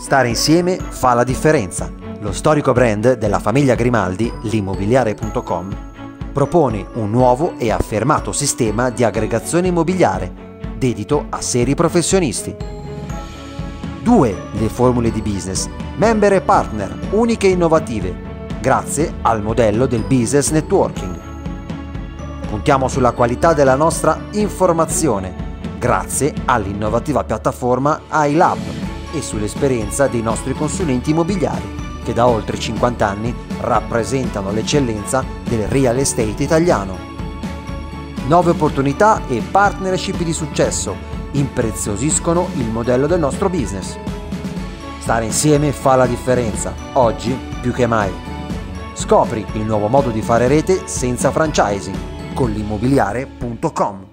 Stare insieme fa la differenza. Lo storico brand della famiglia Grimaldi, l'immobiliare.com, propone un nuovo e affermato sistema di aggregazione immobiliare dedito a seri professionisti. 2. Le formule di business, member e partner, uniche e innovative, grazie al modello del business networking. Puntiamo sulla qualità della nostra informazione, grazie all'innovativa piattaforma iLab e sull'esperienza dei nostri consulenti immobiliari, che da oltre 50 anni rappresentano l'eccellenza del real estate italiano. Nuove opportunità e partnership di successo impreziosiscono il modello del nostro business. Stare insieme fa la differenza, oggi più che mai. Scopri il nuovo modo di fare rete senza franchising con l'immobiliare.com.